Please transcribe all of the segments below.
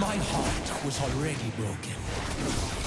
My heart was already broken.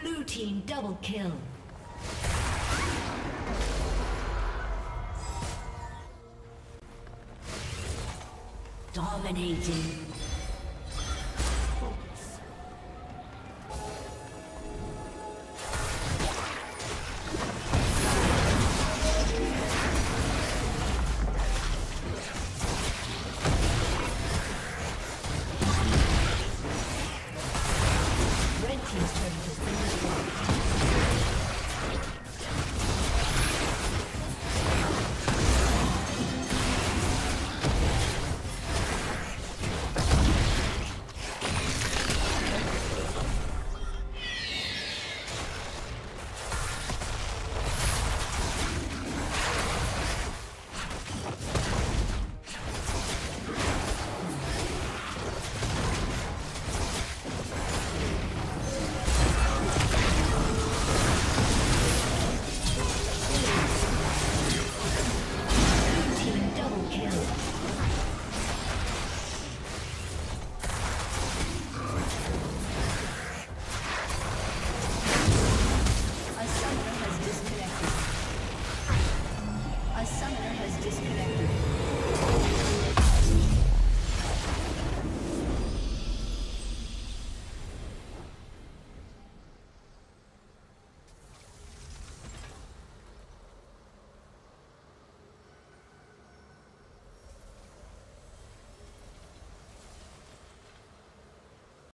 Blue team double kill. Dominating.